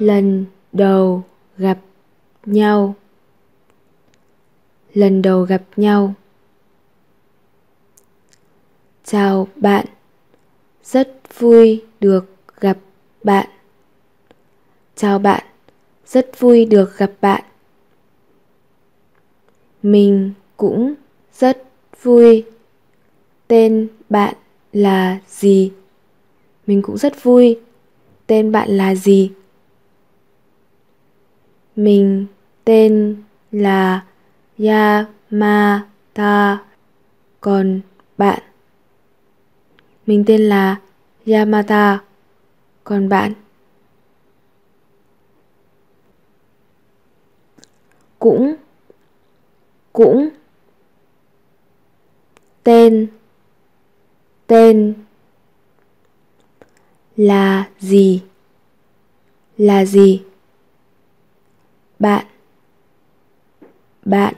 lần đầu gặp nhau. Lần đầu gặp nhau. Chào bạn. Rất vui được gặp bạn. Chào bạn. Rất vui được gặp bạn. Mình cũng rất vui. Tên bạn là gì? Mình cũng rất vui. Tên bạn là gì? Mình tên là Yamata còn bạn? Mình tên là Yamata còn bạn? Cũng cũng tên tên là gì? Là gì? Bạn. Bạn.